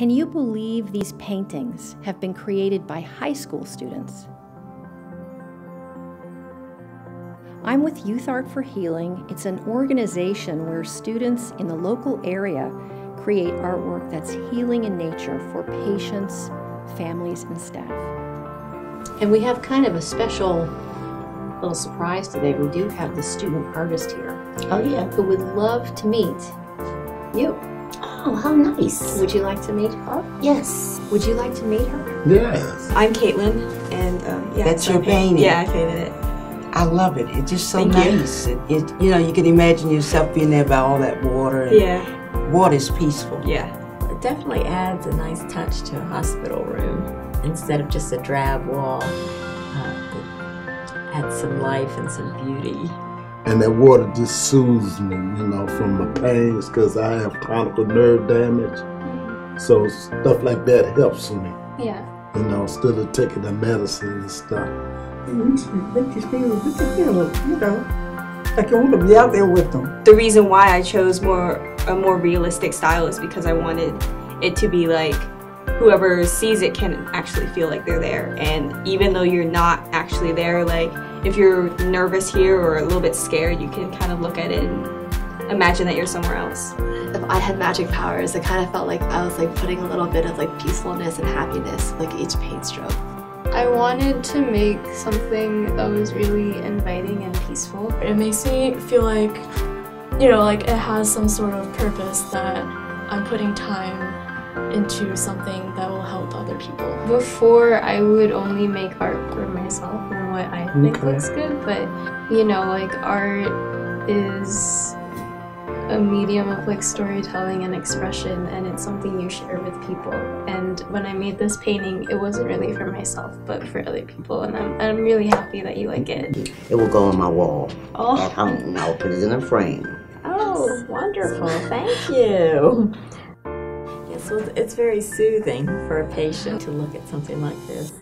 Can you believe these paintings have been created by high school students? I'm with Youth Art for Healing. It's an organization where students in the local area create artwork that's healing in nature for patients, families, and staff. And we have kind of a special little surprise today. We do have the student artist here Oh, yeah. who would love to meet you. Oh, how nice. Would you like to meet her? Yes. Would you like to meet her? Yes. I'm Caitlin, and um, yeah, That's so your I painting. Yeah, I painted it. I love it. It's just so Thank you. nice. It, it, you know, you can imagine yourself being there by all that water. and Yeah, Water's peaceful. yeah. It definitely adds a nice touch to a hospital room instead of just a drab wall. Uh, it adds some life and some beauty. And that water just soothes me, you know, from my pains because I have chronic nerve damage. So stuff like that helps me, Yeah. you know, instead of taking the medicine and stuff. Make you feel, make you feel, you know, like you want to be out there with them. The reason why I chose more a more realistic style is because I wanted it to be like whoever sees it can actually feel like they're there. And even though you're not actually there, like if you're nervous here or a little bit scared, you can kind of look at it and imagine that you're somewhere else. If I had magic powers, I kind of felt like I was like putting a little bit of like peacefulness and happiness like each paint stroke. I wanted to make something that was really inviting and peaceful. It makes me feel like, you know, like it has some sort of purpose that I'm putting time into something that will help other people. Before, I would only make art for myself and what I think Okay. looks good, but you know, like art is a medium of like storytelling and expression and it's something you share with people and when i made this painting it wasn't really for myself but for other people and i'm, I'm really happy that you like it It will go on my wall Oh, at home. and I'll put it in a frame. oh wonderful. Thank you. Well, it's very soothing for a patient to look at something like this.